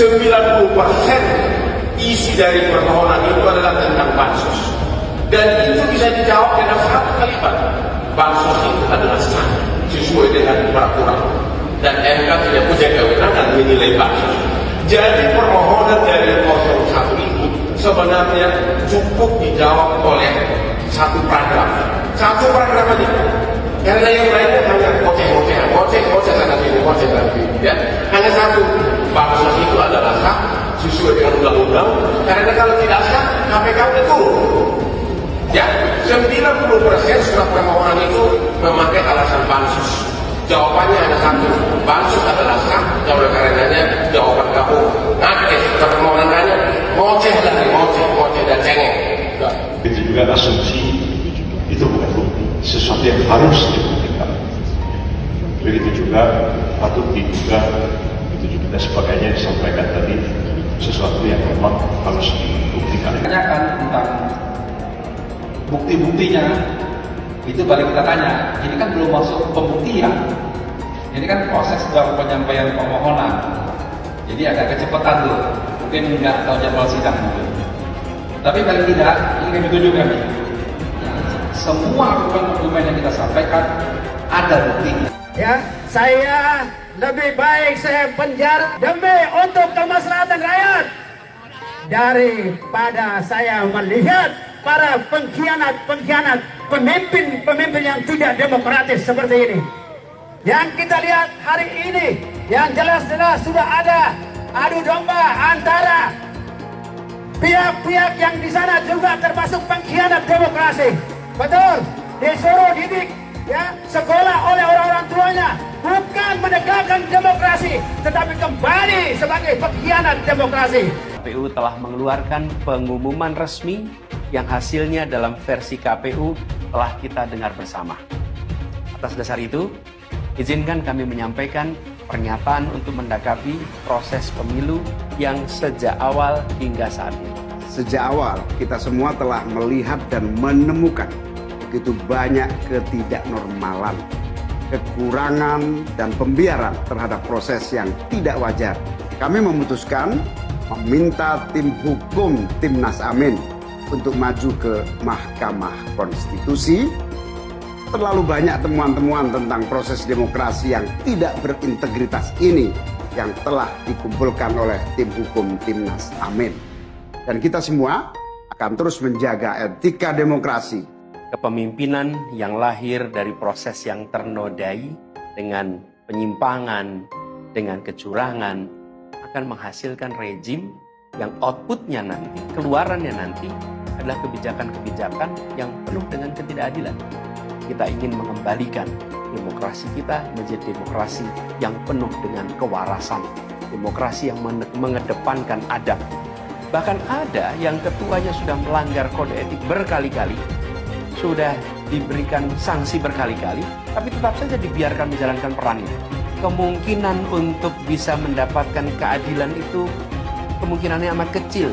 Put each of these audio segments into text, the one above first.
90% isi dari permohonan itu adalah tentang bansos. Dan itu bisa dijawab dengan satu kalimat. Bansos itu adalah sah sesuai dengan peraturan. Dan MK tidak punya kewenangan menilai bansos. Jadi permohonan dari 01 itu sebenarnya cukup dijawab oleh satu paragraf. Satu paragraf aja. Karena yang lainnya hanya ngoceh-ngoceh, ngoceh-ngoceh sana sini, ngoceh sana sini. Ya, hanya satu. Bansos itu adalah sah sesuai dengan undang-undang. Karena kalau tidak sah, KPK betul. Ya, 90% surat permohonan itu memakai alasan bansos. Jawabannya ada satu, bansos adalah sah. Oleh karenanya jawaban kamu ngakeh permohonan tanya, ngoceh lagi, ngoceh, ngoceh dan cengeng. Itu juga asumsi itu bukan bukti, sesuatu yang harus dibuktikan. Begitu juga patut diduga, dan sebagainya yang disampaikan tadi sesuatu yang memang harus dibuktikan. Tanyakan tentang bukti-buktinya itu baru kita tanya. Ini kan belum masuk pembuktian. Ini kan proses dalam penyampaian permohonan. Jadi agak kecepatan tuh. Mungkin nggak tahu jadwal sidang mungkin. Tapi paling tidak, ini kami tujuh kami. Semua dokumen-dokumen yang kita sampaikan ada buktinya. Ya, saya lebih baik saya penjara demi untuk kemaslahatan rakyat daripada saya melihat para pengkhianat-pengkhianat pemimpin-pemimpin yang tidak demokratis seperti ini. Yang kita lihat hari ini, yang jelas-jelas sudah ada adu domba antara pihak-pihak yang di sana juga termasuk pengkhianat demokrasi. Betul, disuruh didik ya sekolah oleh orang-orang tuanya bukan menegakkan demokrasi, tetapi kembali sebagai pengkhianat demokrasi. KPU telah mengeluarkan pengumuman resmi yang hasilnya dalam versi KPU telah kita dengar bersama. Atas dasar itu, izinkan kami menyampaikan pernyataan untuk mendakapi proses pemilu yang sejak awal hingga saat ini. Sejak awal kita semua telah melihat dan menemukan begitu banyak ketidaknormalan, kekurangan dan pembiaran terhadap proses yang tidak wajar. Kami memutuskan meminta tim hukum Timnas Amin untuk maju ke Mahkamah Konstitusi. Terlalu banyak temuan-temuan tentang proses demokrasi yang tidak berintegritas ini yang telah dikumpulkan oleh tim hukum Timnas Amin. Dan kita semua akan terus menjaga etika demokrasi kepemimpinan yang lahir dari proses yang ternodai dengan penyimpangan, dengan kecurangan, akan menghasilkan rejim yang outputnya nanti, keluarannya nanti adalah kebijakan-kebijakan yang penuh dengan ketidakadilan. Kita ingin mengembalikan demokrasi kita menjadi demokrasi yang penuh dengan kewarasan, demokrasi yang mengedepankan adab. Bahkan ada yang ketuanya sudah melanggar kode etik berkali-kali, sudah diberikan sanksi berkali-kali, tapi tetap saja dibiarkan menjalankan perannya. Kemungkinan untuk bisa mendapatkan keadilan itu kemungkinannya amat kecil.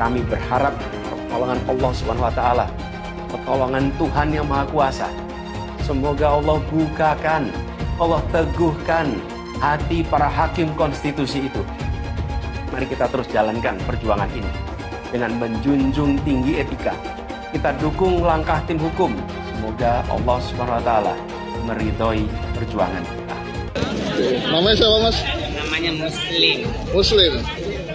Kami berharap pertolongan Allah Subhanahu wa taala, pertolongan Tuhan yang Maha Kuasa. Semoga Allah bukakan, Allah teguhkan hati para hakim konstitusi itu. Mari kita terus jalankan perjuangan ini dengan menjunjung tinggi etika, kita dukung langkah tim hukum. Semoga Allah Subhanahu wa taala meridhoi perjuangan kita. Namanya siapa, Mas? Namanya Muslim. Muslim.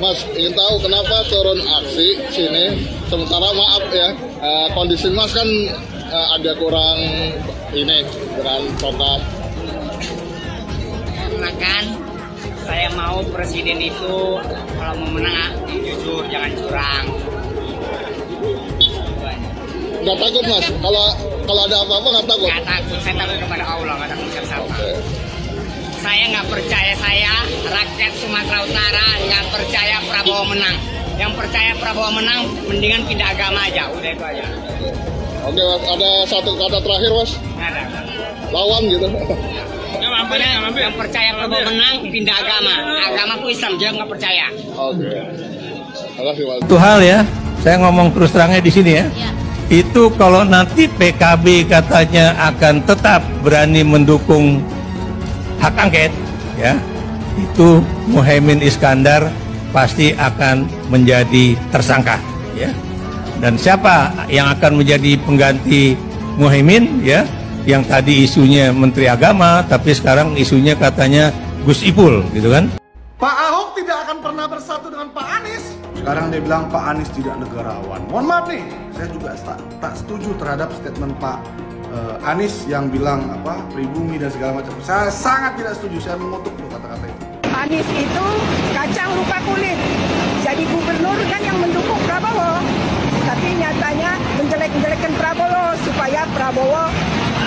Mas, ingin tahu kenapa turun aksi sini? Sementara maaf ya, eh, kondisi Mas kan eh, ada kurang ini dengan total. Karena kan saya mau presiden itu kalau mau menang jujur jangan curang Nggak takut mas? Kalau kalau ada apa-apa nggak takut? Nggak takut, saya takut kepada Allah, nggak takut siapa. Okay. Saya nggak percaya saya, rakyat Sumatera Utara nggak percaya Prabowo menang. Yang percaya Prabowo menang, mendingan pindah agama aja, udah itu aja. Oke mas, ada satu kata terakhir mas? Nggak ada. Lawan gitu. Yang percaya Prabowo menang, pindah agama. Agama ku Islam, dia nggak percaya. Oke. Mas. Itu hal ya, saya ngomong terus terangnya di sini ya. ya itu kalau nanti PKB katanya akan tetap berani mendukung hak angket ya itu Muhaimin Iskandar pasti akan menjadi tersangka ya. Dan siapa yang akan menjadi pengganti Muhaimin ya? Yang tadi isunya Menteri Agama, tapi sekarang isunya katanya Gus Ipul gitu kan. Ahok tidak akan pernah bersatu dengan Pak Anies. Sekarang dia bilang Pak Anies tidak negarawan. Mohon maaf nih, saya juga tak, tak setuju terhadap statement Pak uh, Anies yang bilang apa pribumi dan segala macam. Saya sangat tidak setuju. Saya mengutuk loh kata-kata itu. Anies itu kacang lupa kulit. Jadi gubernur kan yang mendukung Prabowo. Tapi nyatanya menjelek-jelekan Prabowo supaya Prabowo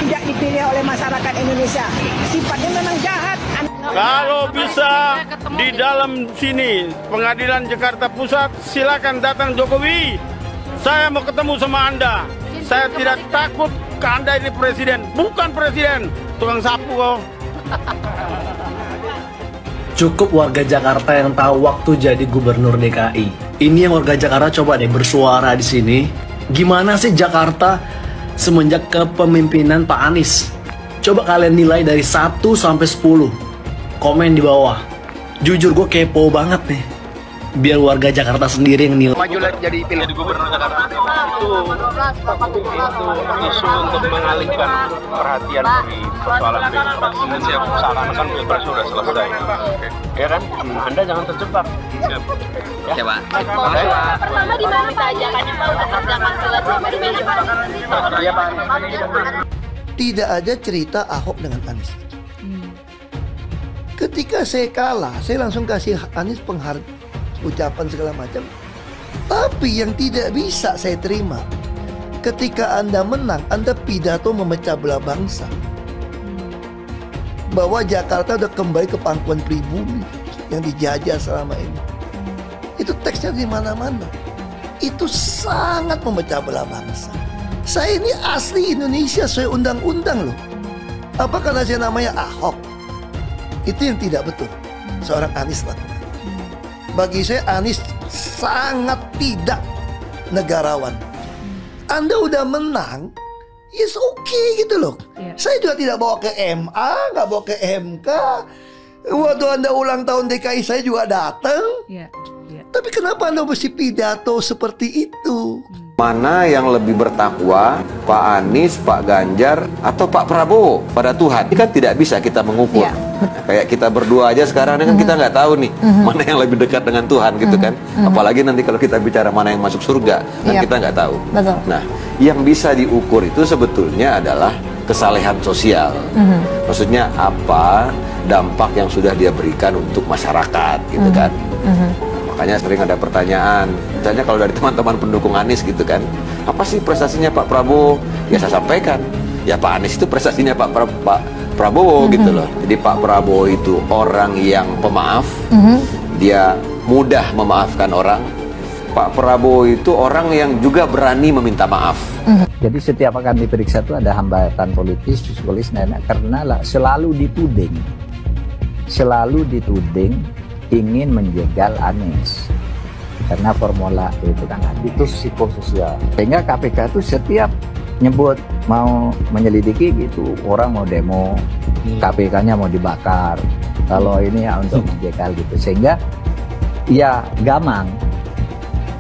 tidak dipilih oleh masyarakat Indonesia. Sifatnya memang jahat. Kalau bisa di dalam sini pengadilan Jakarta Pusat silakan datang Jokowi. Saya mau ketemu sama Anda. Saya tidak takut ke Anda ini presiden, bukan presiden, tukang sapu kok. Cukup warga Jakarta yang tahu waktu jadi gubernur DKI. Ini yang warga Jakarta coba deh bersuara di sini. Gimana sih Jakarta semenjak kepemimpinan Pak Anies? Coba kalian nilai dari 1 sampai 10. Komen di bawah. Jujur gue kepo banget nih. Biar warga Jakarta sendiri yang nilai. Maju jadi pilih gubernur Jakarta itu itu isu untuk mengalihkan perhatian dari persoalan pilpres. Seakan-akan pilpres sudah selesai. Ya kan? Anda jangan terjebak. Ya, ya Pak. Pertama di mana kita ajakannya Pak untuk kerjakan selesai berbeda Pak? Iya Pak. Tidak ada cerita Ahok dengan Anies. Ketika saya kalah, saya langsung kasih Anies penghargaan ucapan segala macam. Tapi yang tidak bisa saya terima ketika Anda menang, Anda pidato memecah belah bangsa. Bahwa Jakarta udah kembali ke pangkuan pribumi yang dijajah selama ini. Itu teksnya di mana-mana. Itu sangat memecah belah bangsa. Saya ini asli Indonesia sesuai undang-undang loh. Apa karena saya namanya Ahok? Itu yang tidak betul. Seorang Anies lakukan bagi saya Anies sangat tidak negarawan. Anda udah menang, yes oke okay, gitu loh. Yeah. Saya juga tidak bawa ke MA, nggak bawa ke MK. Waktu Anda ulang tahun DKI saya juga datang. Yeah. Yeah. Tapi kenapa Anda mesti pidato seperti itu? Hmm. Mana yang lebih bertakwa, Pak Anies, Pak Ganjar, atau Pak Prabowo pada Tuhan? Ini kan tidak bisa kita mengukur. Ya. Kayak kita berdua aja sekarang ini kan kita nggak tahu nih mm-hmm. mana yang lebih dekat dengan Tuhan gitu kan. Mm-hmm. Apalagi nanti kalau kita bicara mana yang masuk surga, kan ya. kita nggak tahu. Betul. Nah, yang bisa diukur itu sebetulnya adalah kesalehan sosial. Mm-hmm. Maksudnya apa dampak yang sudah dia berikan untuk masyarakat gitu mm-hmm. kan. Mm-hmm Makanya sering ada pertanyaan, misalnya kalau dari teman-teman pendukung Anies gitu kan, apa sih prestasinya Pak Prabowo? Ya saya sampaikan, ya Pak Anies itu prestasinya Pak, pra Pak Prabowo mm -hmm. gitu loh. Jadi Pak Prabowo itu orang yang pemaaf, mm -hmm. dia mudah memaafkan orang. Pak Prabowo itu orang yang juga berani meminta maaf. Mm -hmm. Jadi setiap akan diperiksa itu ada hambatan politis, psikologis, nenek karena lah selalu dituding, selalu dituding ingin menjegal Anies. Karena formula itu kan itu psikososial sehingga KPK itu setiap nyebut mau menyelidiki gitu orang mau demo hmm. KPK-nya mau dibakar kalau ini ya untuk menjegal gitu. Sehingga ya gamang.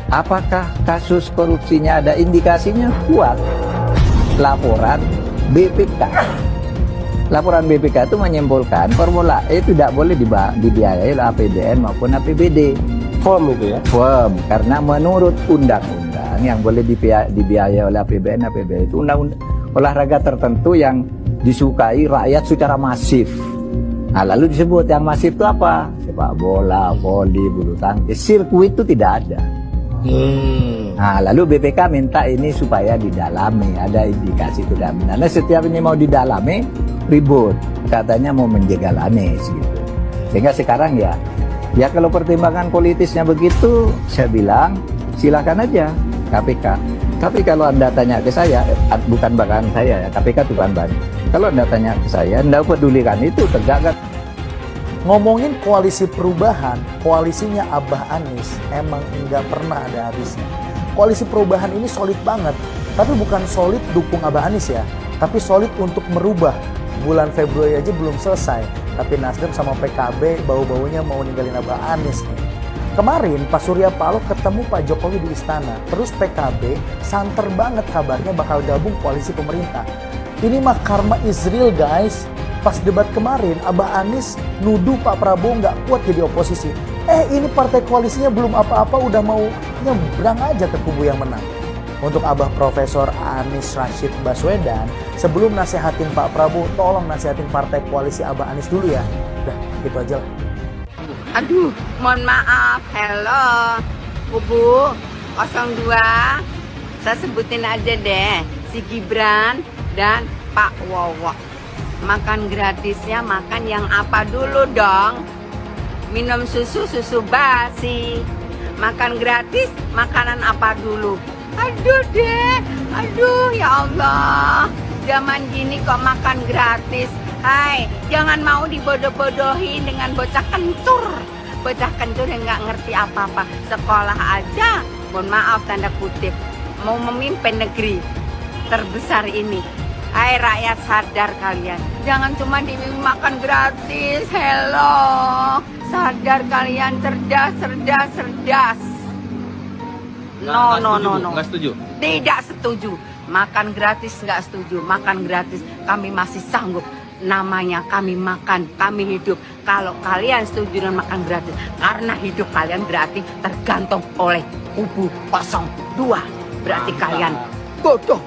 Apakah kasus korupsinya ada indikasinya? Kuat. Laporan BPK laporan BPK itu menyimpulkan Formula E tidak boleh dibiayai oleh APBN maupun APBD. Firm itu ya? Firm, karena menurut undang-undang yang boleh dibiayai oleh APBN, APBD itu undang-undang olahraga tertentu yang disukai rakyat secara masif. Nah, lalu disebut yang masif itu apa? Sepak bola, voli, bulu tangkis, sirkuit itu tidak ada. Hmm. Nah, lalu BPK minta ini supaya didalami, ada indikasi tidak benar. Nah, setiap ini mau didalami, ribut. Katanya mau menjegal Anies gitu. Sehingga sekarang ya ya kalau pertimbangan politisnya begitu saya bilang silakan aja KPK tapi kalau anda tanya ke saya eh, bukan bahkan saya ya KPK bukan ban kalau anda tanya ke saya anda pedulikan itu tegakkan ngomongin koalisi perubahan koalisinya Abah Anies emang nggak pernah ada habisnya. Koalisi perubahan ini solid banget tapi bukan solid dukung Abah Anies ya tapi solid untuk merubah bulan Februari aja belum selesai tapi Nasdem sama PKB bau-baunya mau ninggalin Abah Anies nih Kemarin Pak Surya Paloh ketemu Pak Jokowi di istana. Terus PKB santer banget kabarnya bakal gabung koalisi pemerintah. Ini mah karma is real guys. Pas debat kemarin, Abah Anies nuduh Pak Prabowo nggak kuat jadi oposisi. Eh ini partai koalisinya belum apa-apa udah mau nyebrang aja ke kubu yang menang. Untuk Abah Profesor Anies Rashid Baswedan, sebelum nasehatin Pak Prabowo, tolong nasehatin partai koalisi Abah Anies dulu ya. Udah, gitu aja lah. Aduh, mohon maaf. Hello, Kubu 02. Saya sebutin aja deh, si Gibran dan Pak Wowo. Makan gratisnya makan yang apa dulu dong? Minum susu, susu basi. Makan gratis, makanan apa dulu? Aduh deh, aduh ya Allah. Zaman gini kok makan gratis. Hai, jangan mau dibodoh-bodohin dengan bocah kentur. Bocah kentur yang nggak ngerti apa-apa. Sekolah aja, mohon maaf tanda kutip, mau memimpin negeri terbesar ini. Hai rakyat sadar kalian, jangan cuma dimakan gratis. Hello, sadar kalian cerdas, cerdas, cerdas. No, no, no, no. Nggak setuju. Tidak setuju. Makan gratis nggak setuju. Makan gratis kami masih sanggup. Namanya kami makan, kami hidup. Kalau kalian setuju dengan makan gratis, karena hidup kalian berarti tergantung oleh kubu 02. Berarti kalian bodoh.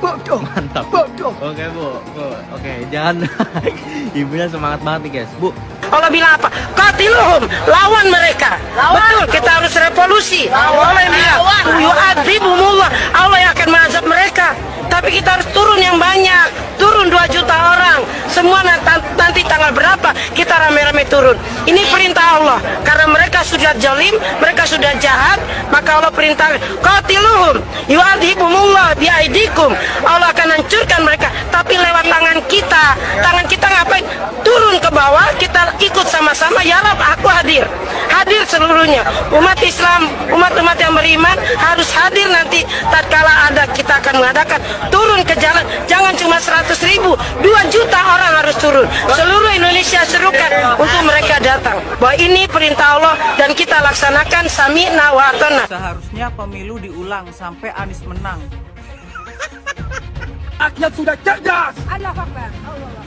Bodoh. Mantap. Bodoh. Oke bu, bu. Oke, jangan. Ibunya semangat banget nih guys. Bu, Allah bilang apa? Qatiluhum, lawan mereka. Betul, kita harus revolusi. Allah yang bilang, yu'adzibumullah, Allah yang akan mengazab mereka. Tapi kita harus turun yang banyak. Turun 2 juta orang. Semua nanti, tanggal berapa kita rame-rame turun. Ini perintah Allah. Karena mereka sudah jalim, mereka sudah jahat, maka Allah perintah qatiluhum, yu'adzibumullah biaidikum. Allah akan hancurkan mereka. Tapi lewat tangan kita. Tangan kita ngapain? Turun ke bawah, kita ikut sama-sama ya Rab aku hadir hadir seluruhnya umat Islam umat-umat yang beriman harus hadir nanti tatkala ada kita akan mengadakan turun ke jalan. Jangan cuma 100 ribu 2 juta orang harus turun. Seluruh Indonesia serukan untuk mereka datang. Bahwa ini perintah Allah dan kita laksanakan sami'na wa atona Seharusnya pemilu diulang sampai Anies menang. Rakyat sudah cerdas,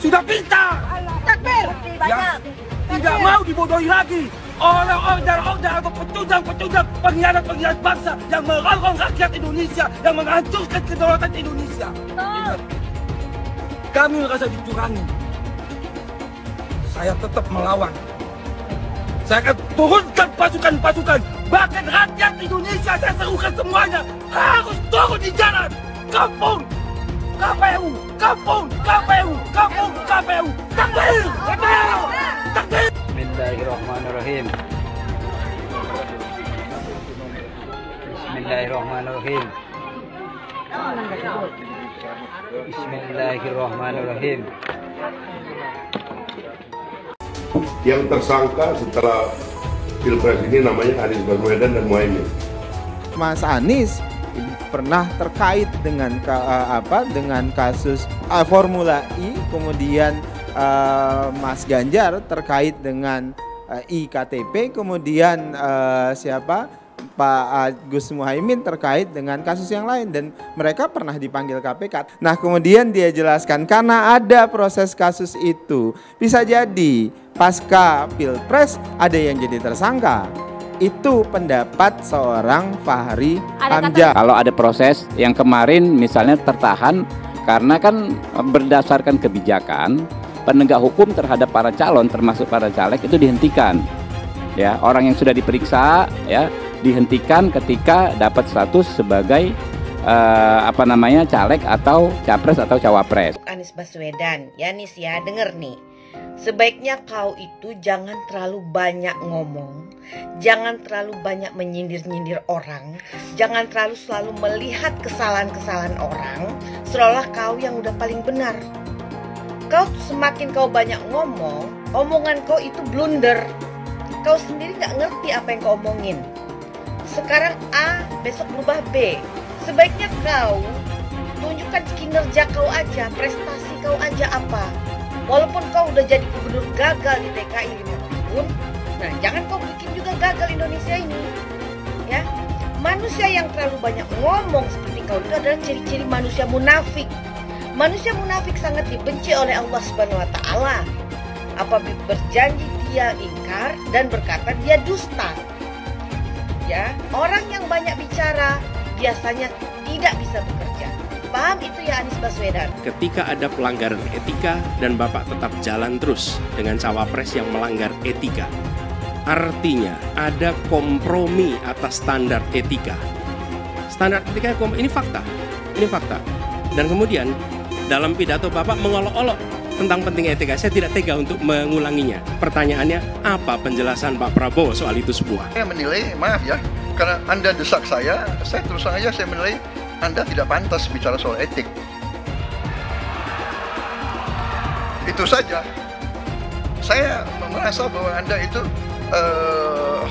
sudah pintar, yang tidak mau dibodohi lagi. Orang order-order atau pecundang-pecundang pengkhianat-pengkhianat bangsa yang merongrong rakyat Indonesia, yang menghancurkan kedaulatan Indonesia. Ingat, kami merasa dicurangi. Saya tetap melawan. Saya akan turunkan pasukan-pasukan. Bahkan rakyat Indonesia saya serukan semuanya. Harus turun di jalan. Kampung. KPU. Kampung. KPU. Kampung. KPU. Takbir. Takbir. Takbir. Bismillahirrahmanirrahim. Bismillahirrahmanirrahim. Bismillahirrahmanirrahim. Yang tersangka setelah Pilpres ini namanya Anies Baswedan dan Muhaimin. Mas Anies pernah terkait dengan eh, apa dengan kasus eh, Formula E kemudian eh, Mas Ganjar terkait dengan eh, iktp kemudian eh, siapa Pak Agus Muhaimin terkait dengan kasus yang lain dan mereka pernah dipanggil KPK. Nah, kemudian dia jelaskan karena ada proses kasus itu bisa jadi pasca Pilpres ada yang jadi tersangka. Itu pendapat seorang Fahri Hamzah. Kalau ada proses yang kemarin misalnya tertahan karena kan berdasarkan kebijakan penegak hukum terhadap para calon termasuk para caleg itu dihentikan. Ya, orang yang sudah diperiksa ya dihentikan ketika dapat status sebagai eh, apa namanya caleg atau capres atau cawapres. Anies Baswedan, ya Nis ya, denger nih. Sebaiknya kau itu jangan terlalu banyak ngomong, jangan terlalu banyak menyindir-nyindir orang, jangan terlalu selalu melihat kesalahan-kesalahan orang, seolah kau yang udah paling benar. Kau semakin kau banyak ngomong, omongan kau itu blunder. Kau sendiri nggak ngerti apa yang kau omongin. Sekarang A, besok berubah B. Sebaiknya kau tunjukkan kinerja kau aja, prestasi kau aja apa. Walaupun kau udah jadi gubernur gagal di DKI 5 tahun, Nah, jangan kau bikin juga gagal Indonesia ini. Ya. Manusia yang terlalu banyak ngomong seperti kau itu adalah ciri-ciri manusia munafik. Manusia munafik sangat dibenci oleh Allah Subhanahu wa taala. Apabila berjanji dia ingkar dan berkata dia dusta. Ya, orang yang banyak bicara biasanya tidak bisa bekerja. Paham itu ya Anies Baswedan? ketika ada pelanggaran etika dan Bapak tetap jalan terus dengan cawapres yang melanggar etika. Artinya ada kompromi atas standar etika. Standar etika ini fakta. Ini fakta. Dan kemudian dalam pidato Bapak mengolok-olok tentang penting etika. Saya tidak tega untuk mengulanginya. Pertanyaannya, apa penjelasan Pak Prabowo soal itu semua? Saya menilai, maaf ya, karena Anda desak saya, saya terus terang aja saya menilai Anda tidak pantas bicara soal etik. Itu saja. Saya merasa bahwa Anda itu eh,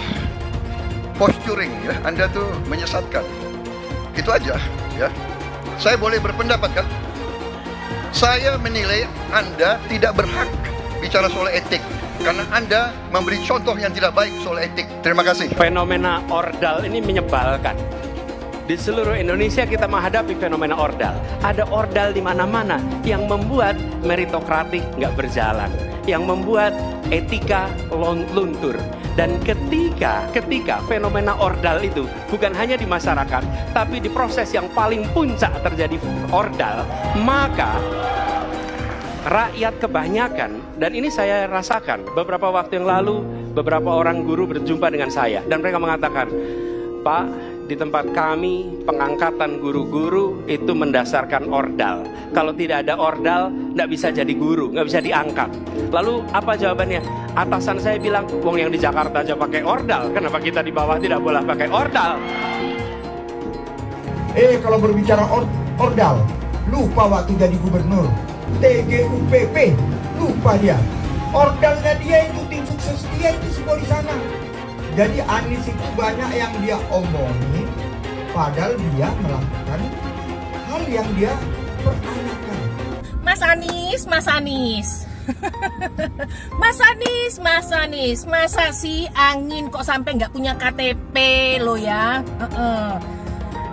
posturing ya, Anda tuh menyesatkan. Itu aja ya. Saya boleh berpendapat kan? Saya menilai Anda tidak berhak bicara soal etik karena Anda memberi contoh yang tidak baik soal etik. Terima kasih. Fenomena ordal ini menyebalkan. Di seluruh Indonesia kita menghadapi fenomena ordal. Ada ordal di mana-mana yang membuat meritokratik nggak berjalan, yang membuat etika luntur. Dan ketika ketika fenomena ordal itu bukan hanya di masyarakat, tapi di proses yang paling puncak terjadi ordal, maka rakyat kebanyakan dan ini saya rasakan beberapa waktu yang lalu beberapa orang guru berjumpa dengan saya dan mereka mengatakan Pak di tempat kami pengangkatan guru-guru itu mendasarkan ordal kalau tidak ada ordal nggak bisa jadi guru nggak bisa diangkat lalu apa jawabannya atasan saya bilang wong yang di Jakarta aja pakai ordal kenapa kita di bawah tidak boleh pakai ordal Eh kalau berbicara or ordal, lupa waktu jadi gubernur. TGUPP, lupa dia. Ordalnya dia itu tim sukses dia itu semua di sana. Jadi Anies itu banyak yang dia omongin, padahal dia melakukan hal yang dia pertanyakan. Mas Anies, Mas Anies. Mas Anies, Mas Anies, masa sih angin kok sampai nggak punya KTP lo ya? Heeh.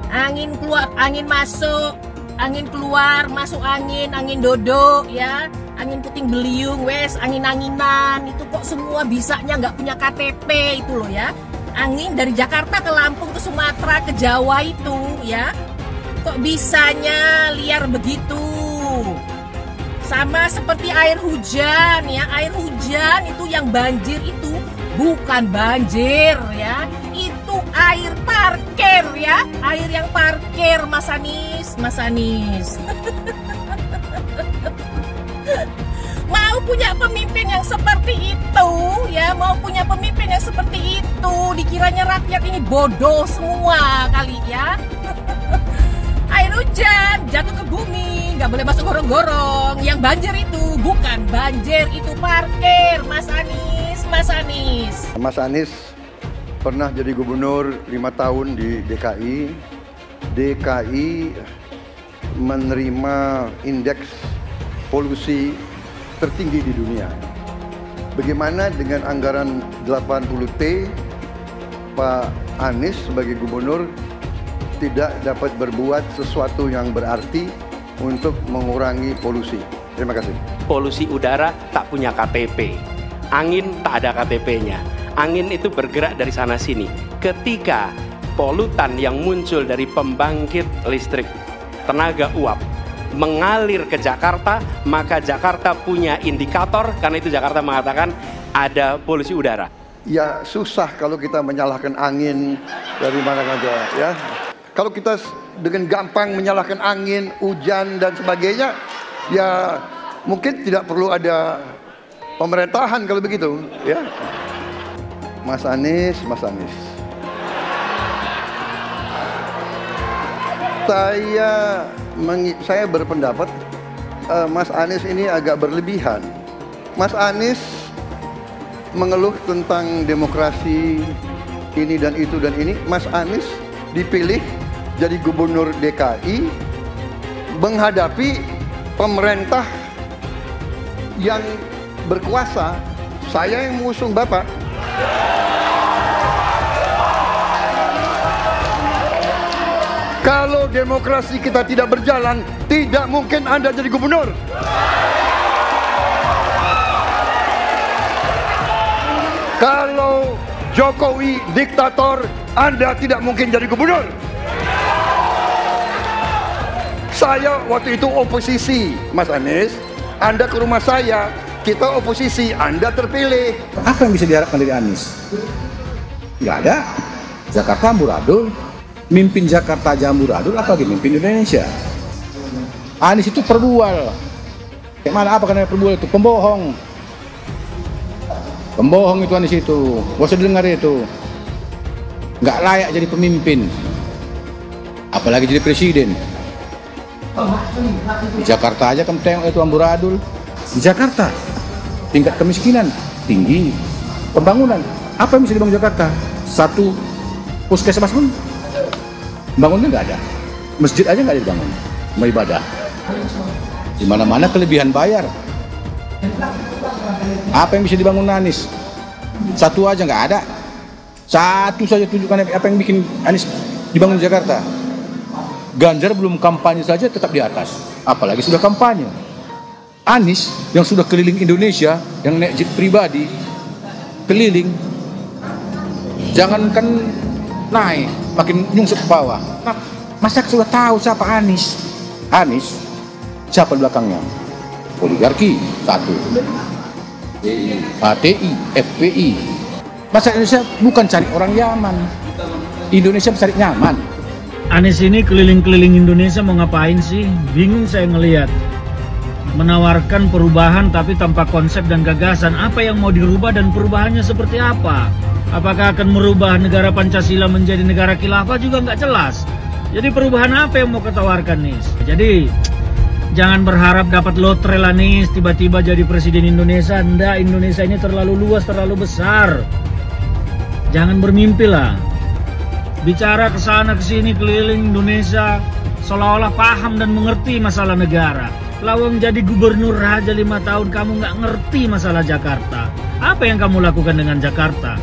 Angin keluar, angin masuk, angin keluar, masuk angin, angin dodo ya, angin puting beliung, wes, angin anginan. Itu kok semua bisanya nggak punya KTP itu loh ya? Angin dari Jakarta ke Lampung ke Sumatera ke Jawa itu ya, kok bisanya liar begitu? Sama seperti air hujan ya, air hujan itu yang banjir itu bukan banjir ya, air parkir ya, air yang parkir Mas Anies, Mas Anies. mau punya pemimpin yang seperti itu ya, mau punya pemimpin yang seperti itu, dikiranya rakyat ini bodoh semua kali ya. air hujan jatuh ke bumi nggak boleh masuk gorong-gorong yang banjir itu bukan banjir itu parkir Mas Anies Mas Anies Mas Anies pernah jadi gubernur lima tahun di DKI. DKI menerima indeks polusi tertinggi di dunia. Bagaimana dengan anggaran 80T Pak Anies sebagai gubernur tidak dapat berbuat sesuatu yang berarti untuk mengurangi polusi. Terima kasih. polusi udara tak punya KTP. Angin tak ada KTP-nya. Angin itu bergerak dari sana sini. Ketika polutan yang muncul dari pembangkit listrik tenaga uap mengalir ke Jakarta, maka Jakarta punya indikator karena itu Jakarta mengatakan ada polusi udara. Ya susah kalau kita menyalahkan angin dari mana saja ya. Kalau kita dengan gampang menyalahkan angin, hujan dan sebagainya, ya mungkin tidak perlu ada pemerintahan kalau begitu, ya. Mas Anies, Mas Anies. Saya saya berpendapat eh, Mas Anies ini agak berlebihan. Mas Anies mengeluh tentang demokrasi ini dan itu dan ini. Mas Anies dipilih jadi gubernur DKI menghadapi pemerintah yang berkuasa. Saya yang mengusung Bapak. Kalau demokrasi kita tidak berjalan, tidak mungkin Anda jadi gubernur. Kalau Jokowi diktator, Anda tidak mungkin jadi gubernur. Saya waktu itu oposisi, Mas Anies. Anda ke rumah saya, kita oposisi, Anda terpilih. Apa yang bisa diharapkan dari Anies? Nggak ada. Jakarta amburadul, mimpin Jakarta aja amburadul, apalagi mimpin Indonesia. Anies itu perbual. Kayak mana apa karena perbual itu? Pembohong. Pembohong itu Anies itu. Gak usah dengar itu. Nggak layak jadi pemimpin. Apalagi jadi presiden. Di Jakarta aja kamu tengok itu amburadul. Di Jakarta tingkat kemiskinan tinggi. Pembangunan apa yang bisa dibangun Jakarta? Satu puskesmas pun bangunnya nggak ada. Masjid aja nggak dibangun. Mau ibadah. Di mana-mana kelebihan bayar. Apa yang bisa dibangun Anies? Satu aja nggak ada. Satu saja tunjukkan apa yang bikin Anies dibangun di Jakarta. Ganjar belum kampanye saja tetap di atas, apalagi sudah kampanye. Anies yang sudah keliling Indonesia, yang naik jet pribadi, keliling, jangankan naik, makin nyungsep ke bawah. Nah, masyarakat sudah tahu siapa Anies. Anies, siapa belakangnya? Oligarki, satu. HTI, FPI. Masyarakat Indonesia bukan cari orang Yaman. Indonesia mencari nyaman. Anies ini keliling-keliling Indonesia mau ngapain sih? Bingung saya ngelihat. Menawarkan perubahan tapi tanpa konsep dan gagasan. Apa yang mau dirubah dan perubahannya seperti apa? Apakah akan merubah negara Pancasila menjadi negara khilafah juga nggak jelas. Jadi perubahan apa yang mau ketawarkan nih? Jadi jangan berharap dapat lotre lah nih tiba-tiba jadi presiden Indonesia. Nggak, Indonesia ini terlalu luas, terlalu besar. Jangan bermimpi lah bicara ke sana ke keliling Indonesia seolah-olah paham dan mengerti masalah negara. Lawang jadi gubernur raja lima tahun kamu nggak ngerti masalah Jakarta. Apa yang kamu lakukan dengan Jakarta?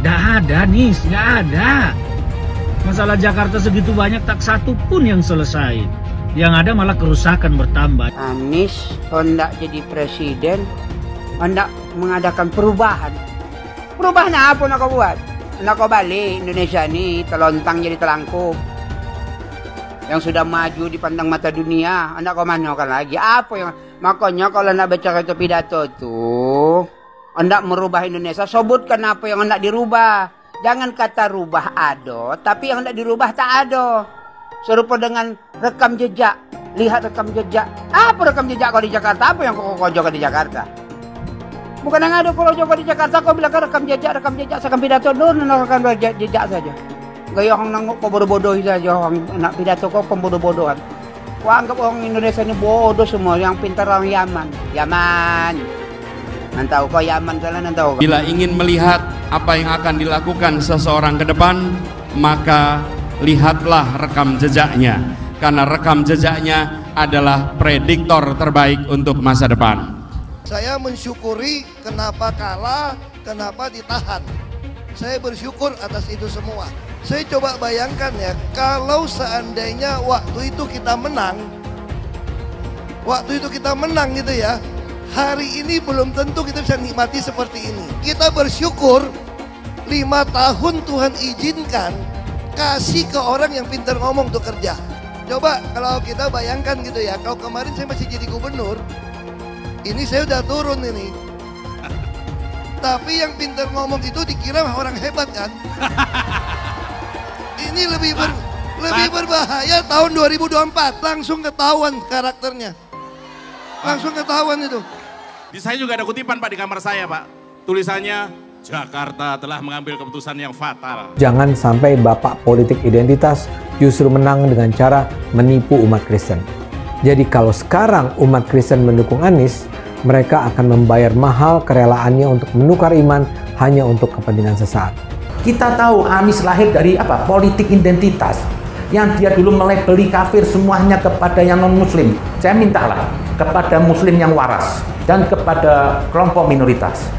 Nggak ada nih, nggak ada. Masalah Jakarta segitu banyak tak satu pun yang selesai. Yang ada malah kerusakan bertambah. Anies hendak jadi presiden, hendak mengadakan perubahan. Perubahan apa nak kau buat? Nak kau balik Indonesia ni telontang jadi telangkup. Yang sudah maju di pandang mata dunia, anak kau manakan lagi? Apa yang makanya kalau nak baca itu pidato tu, hendak merubah Indonesia, sebutkan apa yang hendak dirubah. Jangan kata rubah ada, tapi yang hendak dirubah tak ada. Serupa dengan rekam jejak. Lihat rekam jejak. Apa rekam jejak kau di Jakarta? Apa yang kau kau di Jakarta? Bukan yang ada kalau Joko di Jakarta kau bilang kan rekam jejak, rekam jejak, sekam pidato dulu rekam jejak saja. Gaya orang nanguk kau bodoh-bodoh saja orang nak pidato kau pembodoh-bodohan. Kau anggap orang Indonesia ini bodoh semua, yang pintar orang Yaman. Yaman. Nantau kau Yaman kalian nantau kau. Bila ingin melihat apa yang akan dilakukan seseorang ke depan, maka lihatlah rekam jejaknya. Karena rekam jejaknya adalah prediktor terbaik untuk masa depan. Saya mensyukuri kenapa kalah, kenapa ditahan. Saya bersyukur atas itu semua. Saya coba bayangkan ya, kalau seandainya waktu itu kita menang, waktu itu kita menang gitu ya, hari ini belum tentu kita bisa nikmati seperti ini. Kita bersyukur lima tahun Tuhan izinkan kasih ke orang yang pintar ngomong untuk kerja. Coba kalau kita bayangkan gitu ya, kalau kemarin saya masih jadi gubernur, ini saya udah turun ini. Tapi yang pintar ngomong itu dikira orang hebat kan? ini lebih ber, lebih berbahaya tahun 2024. Langsung ketahuan karakternya. Langsung ketahuan itu. Di saya juga ada kutipan Pak di kamar saya Pak. Tulisannya Jakarta telah mengambil keputusan yang fatal. Jangan sampai bapak politik identitas justru menang dengan cara menipu umat Kristen. Jadi kalau sekarang umat Kristen mendukung Anies, mereka akan membayar mahal kerelaannya untuk menukar iman hanya untuk kepentingan sesaat. Kita tahu Anies lahir dari apa? Politik identitas. Yang dia dulu melebeli kafir semuanya kepada yang non-muslim. Saya mintalah kepada muslim yang waras dan kepada kelompok minoritas.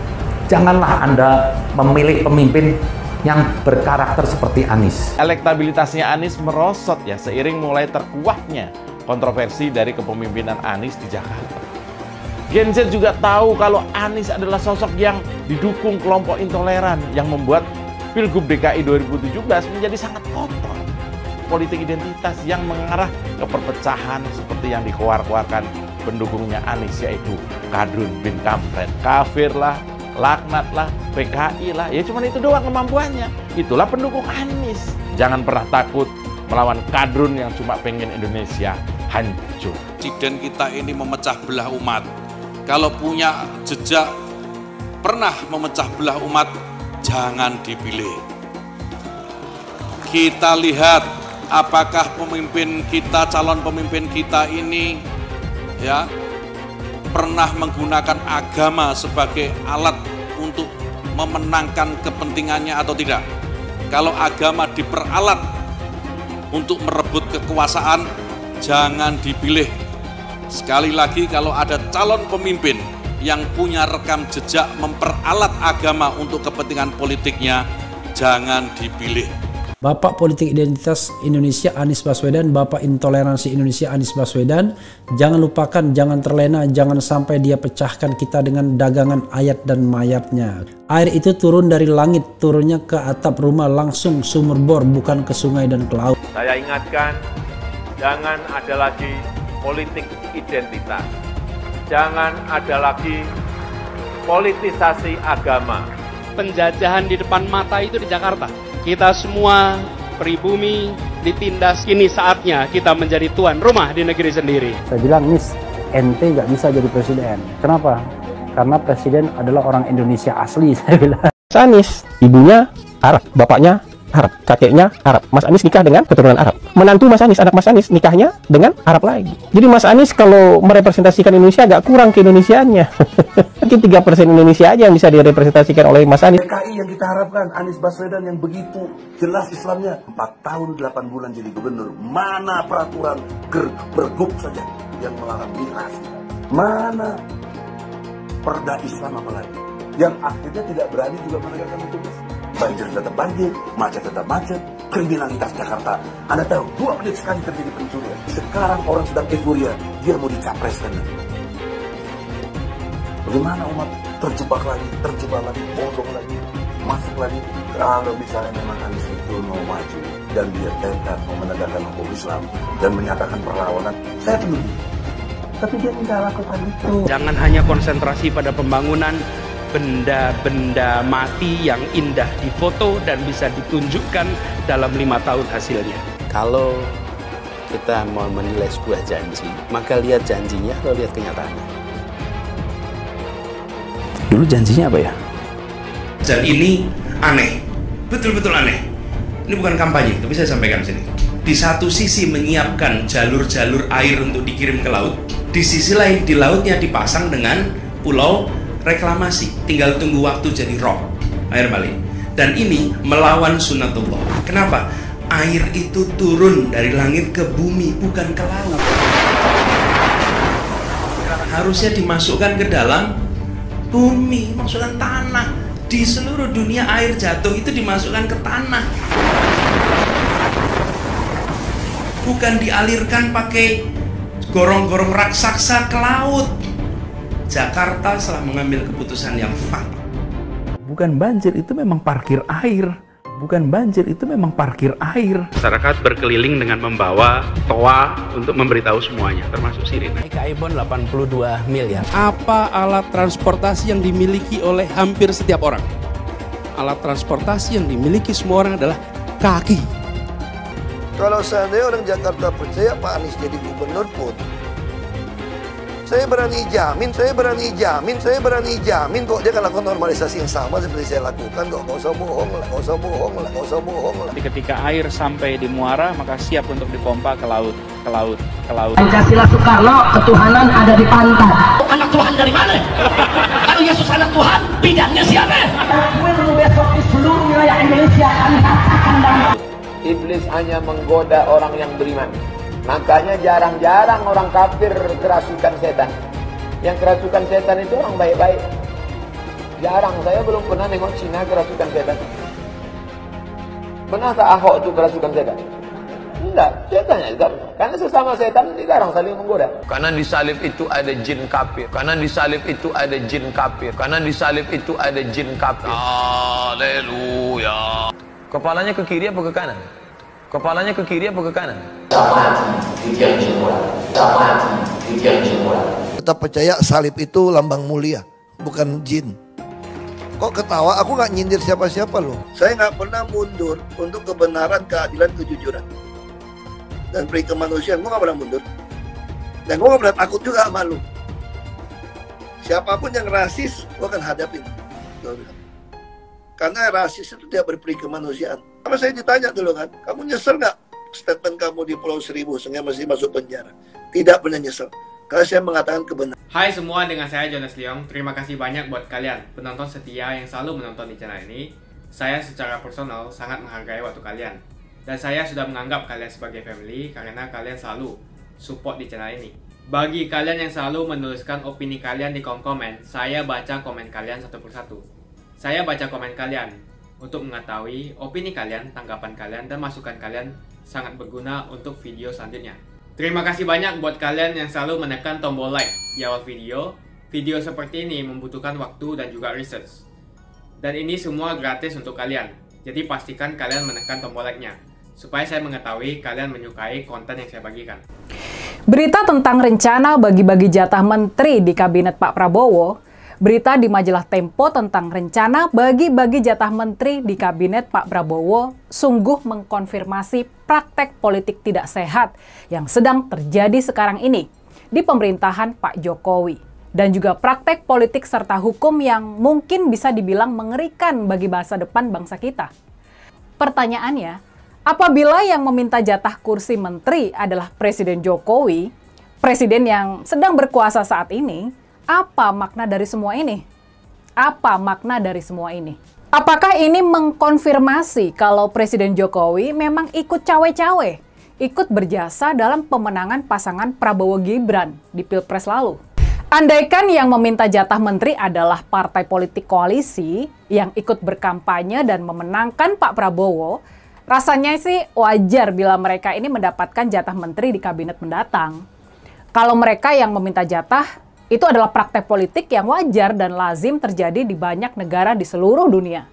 Janganlah Anda memilih pemimpin yang berkarakter seperti Anies. Elektabilitasnya Anies merosot ya seiring mulai terkuaknya kontroversi dari kepemimpinan Anies di Jakarta. Gen Z juga tahu kalau Anies adalah sosok yang didukung kelompok intoleran yang membuat Pilgub DKI 2017 menjadi sangat kotor. Politik identitas yang mengarah ke perpecahan seperti yang dikeluarkan pendukungnya Anies yaitu Kadrun bin Kamret. Kafir lah, laknat lah, PKI lah, ya cuma itu doang kemampuannya. Itulah pendukung Anies. Jangan pernah takut melawan kadrun yang cuma pengen Indonesia hancur. Presiden kita ini memecah belah umat. Kalau punya jejak pernah memecah belah umat, jangan dipilih. Kita lihat apakah pemimpin kita, calon pemimpin kita ini ya pernah menggunakan agama sebagai alat untuk memenangkan kepentingannya atau tidak. Kalau agama diperalat untuk merebut kekuasaan, jangan dipilih. Sekali lagi kalau ada calon pemimpin yang punya rekam jejak memperalat agama untuk kepentingan politiknya, jangan dipilih. Bapak Politik Identitas Indonesia Anies Baswedan, Bapak Intoleransi Indonesia Anies Baswedan. Jangan lupakan, jangan terlena, jangan sampai dia pecahkan kita dengan dagangan ayat dan mayatnya. Air itu turun dari langit, turunnya ke atap rumah langsung sumur bor, bukan ke sungai dan ke laut. Saya ingatkan, jangan ada lagi politik identitas. Jangan ada lagi politisasi agama. Penjajahan di depan mata itu di Jakarta. Kita semua pribumi ditindas. Kini saatnya kita menjadi tuan rumah di negeri sendiri. Saya bilang, Miss, ente nggak bisa jadi presiden. Kenapa? Karena presiden adalah orang Indonesia asli, saya bilang. Anies, ibunya Arab, bapaknya Arab, kakeknya Arab. Mas Anies nikah dengan keturunan Arab. Menantu Mas Anies, anak Mas Anies nikahnya dengan Arab lagi. Jadi Mas Anies kalau merepresentasikan Indonesia agak kurang ke Indonesianya. Mungkin 3% Indonesia aja yang bisa direpresentasikan oleh Mas Anies. PKI yang kita harapkan Anies Baswedan yang begitu jelas Islamnya 4 tahun 8 bulan jadi gubernur mana peraturan ger bergub saja yang melarang migrasi mana perda Islam apalagi yang akhirnya tidak berani juga menegakkan hukum banjir tetap banjir, macet tetap macet, kriminalitas Jakarta. Anda tahu, dua menit sekali terjadi pencurian. Sekarang orang sedang euforia, dia mau dicapreskan. Bagaimana umat terjebak lagi, terjebak lagi, bodoh lagi, masuk lagi. Kalau misalnya memang Anies itu mau maju dan dia tekad mau menegakkan hukum Islam dan menyatakan perlawanan, saya penuhi. Tapi dia tidak lakukan itu. Jangan hanya konsentrasi pada pembangunan benda-benda mati yang indah difoto dan bisa ditunjukkan dalam lima tahun hasilnya. Kalau kita mau menilai sebuah janji, maka lihat janjinya atau lihat kenyataannya. Dulu janjinya apa ya? Dan ini aneh, betul-betul aneh. Ini bukan kampanye, tapi saya sampaikan di sini. Di satu sisi menyiapkan jalur-jalur air untuk dikirim ke laut, di sisi lain di lautnya dipasang dengan pulau reklamasi, tinggal tunggu waktu jadi roh air balik. Dan ini melawan sunatullah. Kenapa? Air itu turun dari langit ke bumi, bukan ke laut. Harusnya dimasukkan ke dalam bumi, masukkan tanah. Di seluruh dunia air jatuh itu dimasukkan ke tanah. Bukan dialirkan pakai gorong-gorong raksasa ke laut. Jakarta setelah mengambil keputusan yang fatal. Bukan banjir, itu memang parkir air. Bukan banjir, itu memang parkir air. Masyarakat berkeliling dengan membawa toa untuk memberitahu semuanya, termasuk sirine. IKI Bond 82 miliar. Apa alat transportasi yang dimiliki oleh hampir setiap orang? Alat transportasi yang dimiliki semua orang adalah kaki. Kalau seandainya orang Jakarta percaya Pak Anies jadi gubernur pun, saya berani jamin, saya berani jamin, saya berani jamin kok dia akan lakukan normalisasi yang sama seperti saya lakukan kok. Gak usah bohong lah, gak usah bohong lah, gak usah bohong lah. Jadi ketika air sampai di muara, maka siap untuk dipompa ke laut, ke laut, ke laut. Pancasila Soekarno, ketuhanan ada di pantai. Anak Tuhan dari mana? Kalau Yesus anak Tuhan, bidangnya siapa? besok di seluruh wilayah Indonesia kami katakan Iblis hanya menggoda orang yang beriman. Makanya jarang-jarang orang kafir kerasukan setan. Yang kerasukan setan itu orang baik-baik. Jarang, saya belum pernah nengok Cina kerasukan setan. Pernah tak Ahok itu kerasukan setan? Enggak, setannya juga. Karena sesama setan dilarang saling menggoda. Karena di salib itu ada jin kafir. Karena di salib itu ada jin kafir. Karena di salib itu ada jin kafir. Haleluya. Kepalanya ke kiri apa ke kanan? Kepalanya ke kiri apa ke kanan? Tetap percaya salib itu lambang mulia, bukan jin. Kok ketawa? Aku nggak nyindir siapa-siapa loh. Saya nggak pernah mundur untuk kebenaran, keadilan, kejujuran. Dan peri kemanusiaan, gue nggak pernah mundur. Dan gue nggak pernah takut juga sama lu. Siapa pun yang rasis, gue akan hadapin. Gua bilang. Karena rasis itu tidak berperi kemanusiaan. Apa saya ditanya dulu kan, kamu nyesel nggak statement kamu di Pulau Seribu sehingga masih masuk penjara? Tidak pernah nyesel. Karena saya mengatakan kebenaran. Hai semua, dengan saya Jonas Leong. Terima kasih banyak buat kalian, penonton setia yang selalu menonton di channel ini. Saya secara personal sangat menghargai waktu kalian. Dan saya sudah menganggap kalian sebagai family karena kalian selalu support di channel ini. Bagi kalian yang selalu menuliskan opini kalian di kolom komen, saya baca komen kalian satu persatu. Saya baca komen kalian untuk mengetahui opini kalian, tanggapan kalian, dan masukan kalian sangat berguna untuk video selanjutnya. Terima kasih banyak buat kalian yang selalu menekan tombol like di awal video. Video seperti ini membutuhkan waktu dan juga research. Dan ini semua gratis untuk kalian. Jadi pastikan kalian menekan tombol like-nya supaya saya mengetahui kalian menyukai konten yang saya bagikan. Berita tentang rencana bagi-bagi jatah menteri di kabinet Pak Prabowo, berita di majalah Tempo tentang rencana bagi-bagi jatah menteri di kabinet Pak Prabowo sungguh mengkonfirmasi praktek politik tidak sehat yang sedang terjadi sekarang ini di pemerintahan Pak Jokowi dan juga praktek politik serta hukum yang mungkin bisa dibilang mengerikan bagi masa depan bangsa kita. Pertanyaannya, apabila yang meminta jatah kursi menteri adalah Presiden Jokowi, presiden yang sedang berkuasa saat ini, apa makna dari semua ini? Apa makna dari semua ini? Apakah ini mengkonfirmasi kalau Presiden Jokowi memang ikut cawe-cawe, ikut berjasa dalam pemenangan pasangan Prabowo Gibran di Pilpres lalu? Andaikan yang meminta jatah menteri adalah partai politik koalisi yang ikut berkampanye dan memenangkan Pak Prabowo, rasanya sih wajar bila mereka ini mendapatkan jatah menteri di kabinet mendatang. Kalau mereka yang meminta jatah, itu adalah praktek politik yang wajar dan lazim terjadi di banyak negara di seluruh dunia.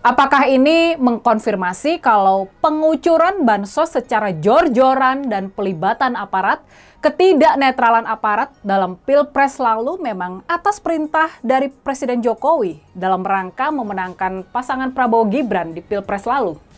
Apakah ini mengkonfirmasi kalau pengucuran bansos secara jor-joran dan pelibatan aparat, ketidaknetralan aparat dalam pilpres lalu memang atas perintah dari Presiden Jokowi dalam rangka memenangkan pasangan Prabowo Gibran di pilpres lalu?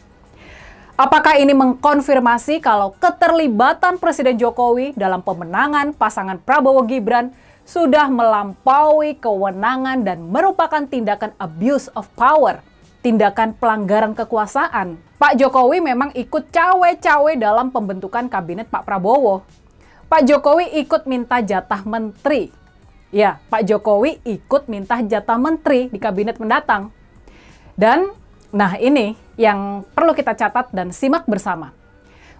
Apakah ini mengkonfirmasi kalau keterlibatan Presiden Jokowi dalam pemenangan pasangan Prabowo Gibran sudah melampaui kewenangan dan merupakan tindakan abuse of power, tindakan pelanggaran kekuasaan? Pak Jokowi memang ikut cawe-cawe dalam pembentukan kabinet Pak Prabowo. Pak Jokowi ikut minta jatah menteri. Ya, Pak Jokowi ikut minta jatah menteri di kabinet mendatang. Dan Nah, ini yang perlu kita catat dan simak bersama.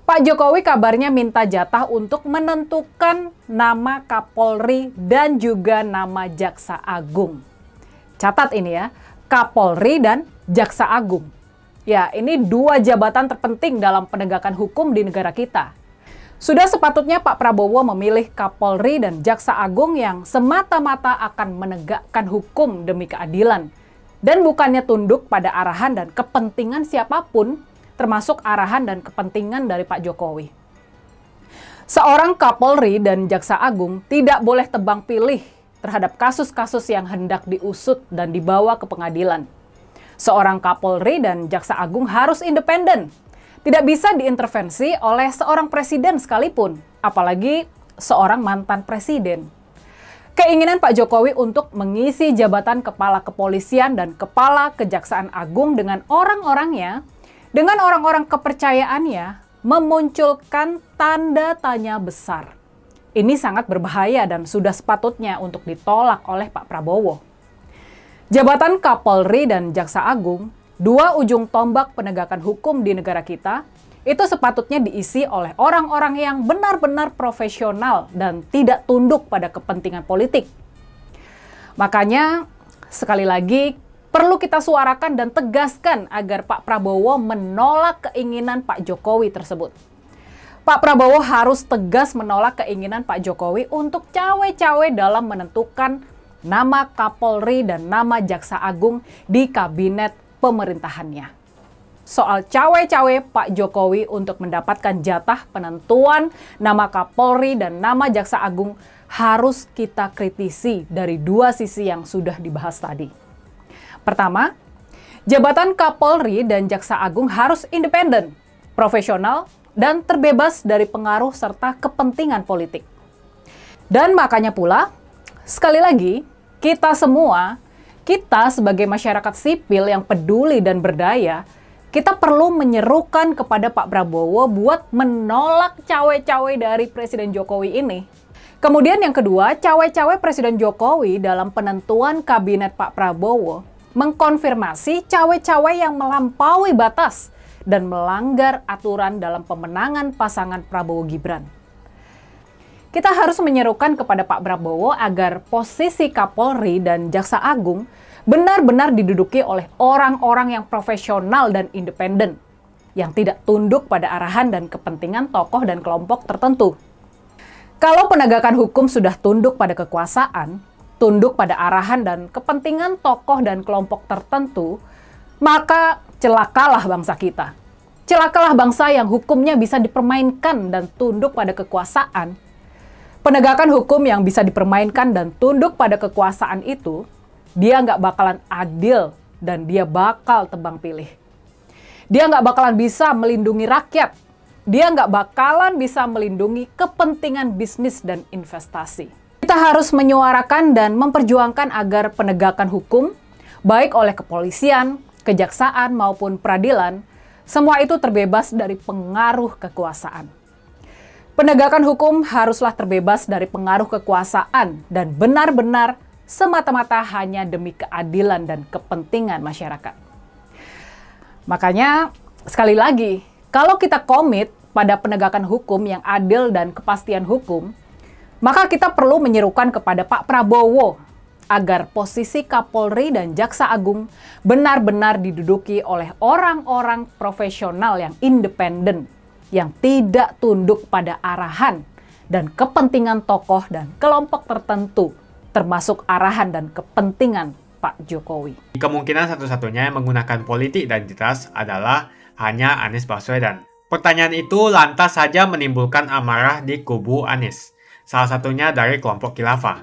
Pak Jokowi kabarnya minta jatah untuk menentukan nama Kapolri dan juga nama Jaksa Agung. Catat ini ya, Kapolri dan Jaksa Agung. Ya, ini dua jabatan terpenting dalam penegakan hukum di negara kita. Sudah sepatutnya Pak Prabowo memilih Kapolri dan Jaksa Agung yang semata-mata akan menegakkan hukum demi keadilan dan bukannya tunduk pada arahan dan kepentingan siapa pun, termasuk arahan dan kepentingan dari Pak Jokowi. Seorang Kapolri dan Jaksa Agung tidak boleh tebang pilih terhadap kasus-kasus yang hendak diusut dan dibawa ke pengadilan. Seorang Kapolri dan Jaksa Agung harus independen, tidak bisa diintervensi oleh seorang presiden sekalipun, apalagi seorang mantan presiden keinginan Pak Jokowi untuk mengisi jabatan kepala kepolisian dan kepala kejaksaan agung dengan orang-orangnya, dengan orang-orang kepercayaannya, memunculkan tanda tanya besar. Ini sangat berbahaya dan sudah sepatutnya untuk ditolak oleh Pak Prabowo. Jabatan Kapolri dan Jaksa Agung, dua ujung tombak penegakan hukum di negara kita, itu sepatutnya diisi oleh orang-orang yang benar-benar profesional dan tidak tunduk pada kepentingan politik. Makanya sekali lagi perlu kita suarakan dan tegaskan agar Pak Prabowo menolak keinginan Pak Jokowi tersebut. Pak Prabowo harus tegas menolak keinginan Pak Jokowi untuk cawe-cawe dalam menentukan nama Kapolri dan nama Jaksa Agung di kabinet pemerintahannya. Soal cawe-cawe Pak Jokowi untuk mendapatkan jatah penentuan nama Kapolri dan nama Jaksa Agung harus kita kritisi dari dua sisi yang sudah dibahas tadi. Pertama, jabatan Kapolri dan Jaksa Agung harus independen, profesional, dan terbebas dari pengaruh serta kepentingan politik. Dan makanya pula, sekali lagi, kita semua, kita sebagai masyarakat sipil yang peduli dan berdaya, kita perlu menyerukan kepada Pak Prabowo buat menolak cawe-cawe dari Presiden Jokowi ini. Kemudian yang kedua, cawe-cawe Presiden Jokowi dalam penentuan kabinet Pak Prabowo mengkonfirmasi cawe-cawe yang melampaui batas dan melanggar aturan dalam pemenangan pasangan Prabowo Gibran. Kita harus menyerukan kepada Pak Prabowo agar posisi Kapolri dan Jaksa Agung benar-benar diduduki oleh orang-orang yang profesional dan independen, yang tidak tunduk pada arahan dan kepentingan tokoh dan kelompok tertentu. Kalau penegakan hukum sudah tunduk pada kekuasaan, tunduk pada arahan dan kepentingan tokoh dan kelompok tertentu, maka celakalah bangsa kita. Celakalah bangsa yang hukumnya bisa dipermainkan dan tunduk pada kekuasaan. Penegakan hukum yang bisa dipermainkan dan tunduk pada kekuasaan itu, dia nggak bakalan adil dan dia bakal tebang pilih. Dia nggak bakalan bisa melindungi rakyat. Dia nggak bakalan bisa melindungi kepentingan bisnis dan investasi. Kita harus menyuarakan dan memperjuangkan agar penegakan hukum, baik oleh kepolisian, kejaksaan, maupun peradilan, semua itu terbebas dari pengaruh kekuasaan. Penegakan hukum haruslah terbebas dari pengaruh kekuasaan dan benar-benar semata-mata hanya demi keadilan dan kepentingan masyarakat. Makanya, sekali lagi, kalau kita komit pada penegakan hukum yang adil dan kepastian hukum, maka kita perlu menyerukan kepada Pak Prabowo agar posisi Kapolri dan Jaksa Agung benar-benar diduduki oleh orang-orang profesional yang independen, yang tidak tunduk pada arahan dan kepentingan tokoh dan kelompok tertentu, termasuk arahan dan kepentingan Pak Jokowi. Kemungkinan satu-satunya yang menggunakan politik identitas adalah hanya Anies Baswedan. Pertanyaan itu lantas saja menimbulkan amarah di kubu Anies salah satunya dari kelompok khilafah.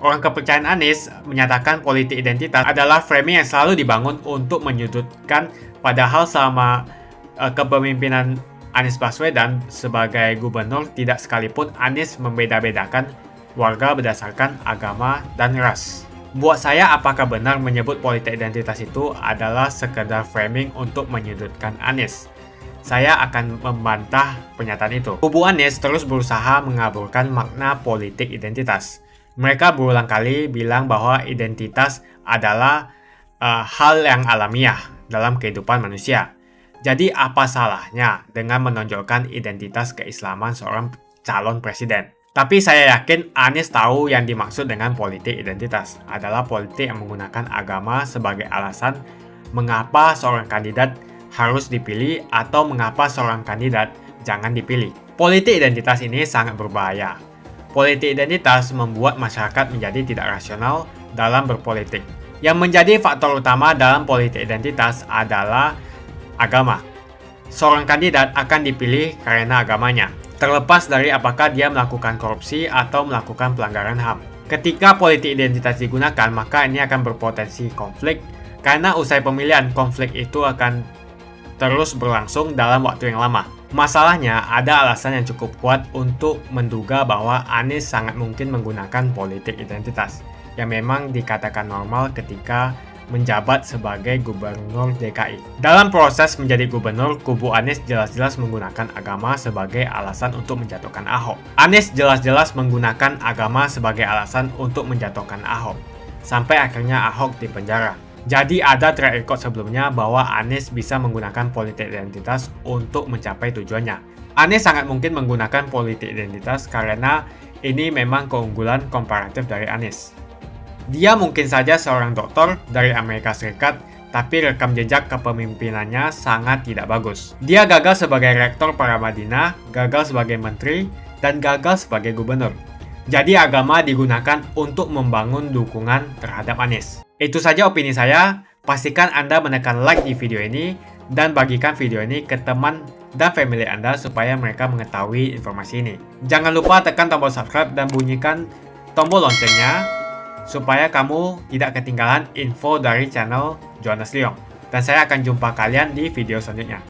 Orang kepercayaan Anies menyatakan politik identitas adalah framing yang selalu dibangun untuk menyudutkan padahal selama uh, kepemimpinan Anies Baswedan sebagai gubernur tidak sekalipun Anies membeda-bedakan warga berdasarkan agama dan ras. Buat saya, apakah benar menyebut politik identitas itu adalah sekedar framing untuk menyudutkan Anies? Saya akan membantah pernyataan itu. Kubu Anies terus berusaha mengaburkan makna politik identitas. Mereka berulang kali bilang bahwa identitas adalah uh, hal yang alamiah dalam kehidupan manusia. Jadi apa salahnya dengan menonjolkan identitas keislaman seorang calon presiden? Tapi saya yakin Anies tahu yang dimaksud dengan politik identitas adalah politik yang menggunakan agama sebagai alasan mengapa seorang kandidat harus dipilih atau mengapa seorang kandidat jangan dipilih. Politik identitas ini sangat berbahaya. Politik identitas membuat masyarakat menjadi tidak rasional dalam berpolitik. Yang menjadi faktor utama dalam politik identitas adalah agama. Seorang kandidat akan dipilih karena agamanya, terlepas dari apakah dia melakukan korupsi atau melakukan pelanggaran HAM. Ketika politik identitas digunakan, maka ini akan berpotensi konflik karena usai pemilihan konflik itu akan terus berlangsung dalam waktu yang lama. Masalahnya, ada alasan yang cukup kuat untuk menduga bahwa Anies sangat mungkin menggunakan politik identitas, yang memang dikatakan normal ketika menjabat sebagai gubernur DKI. Dalam proses menjadi gubernur, kubu Anies jelas-jelas menggunakan agama sebagai alasan untuk menjatuhkan Ahok. Anies jelas-jelas menggunakan agama sebagai alasan untuk menjatuhkan Ahok, sampai akhirnya Ahok dipenjara. Jadi ada track record sebelumnya bahwa Anies bisa menggunakan politik identitas untuk mencapai tujuannya. Anies sangat mungkin menggunakan politik identitas karena ini memang keunggulan komparatif dari Anies. Dia mungkin saja seorang dokter dari Amerika Serikat, tapi rekam jejak kepemimpinannya sangat tidak bagus. Dia gagal sebagai rektor para Madinah, gagal sebagai menteri, dan gagal sebagai gubernur. Jadi agama digunakan untuk membangun dukungan terhadap Anies. Itu saja opini saya. Pastikan Anda menekan like di video ini dan bagikan video ini ke teman dan family Anda supaya mereka mengetahui informasi ini. Jangan lupa tekan tombol subscribe dan bunyikan tombol loncengnya supaya kamu tidak ketinggalan info dari channel Jonas Leong. Dan saya akan jumpa kalian di video selanjutnya.